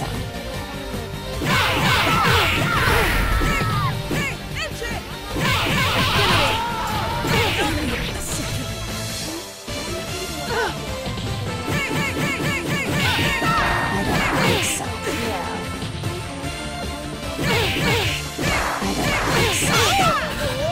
Mesa. I don't think so.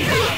Yeah!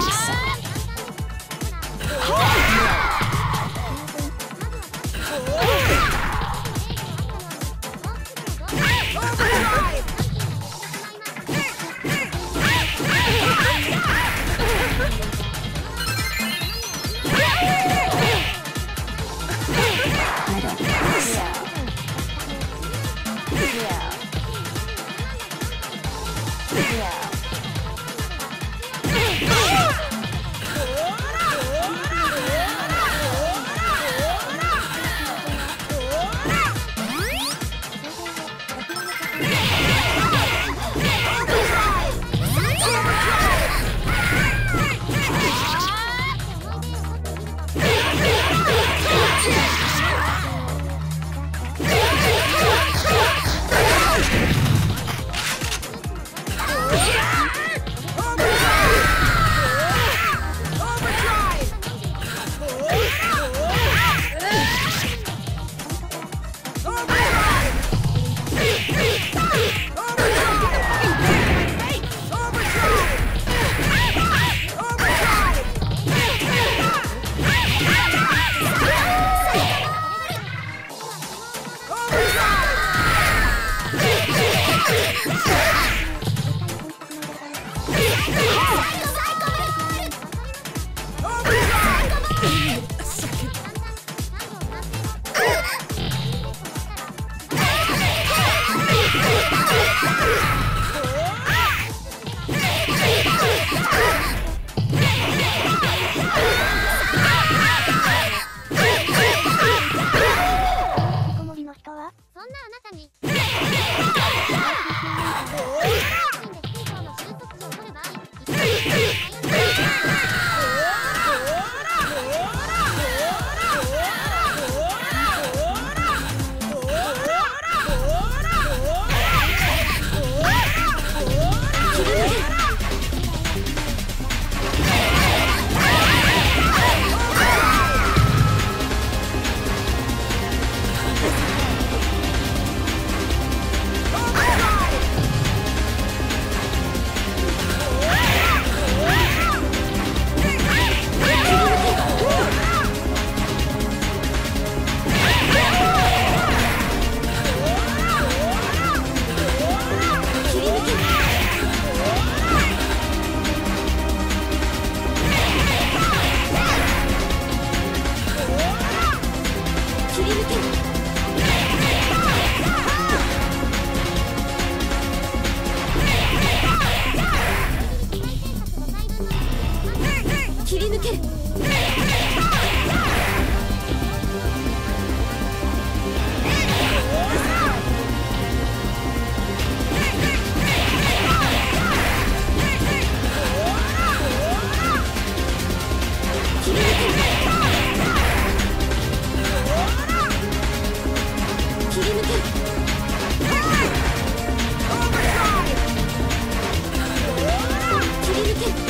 切り抜け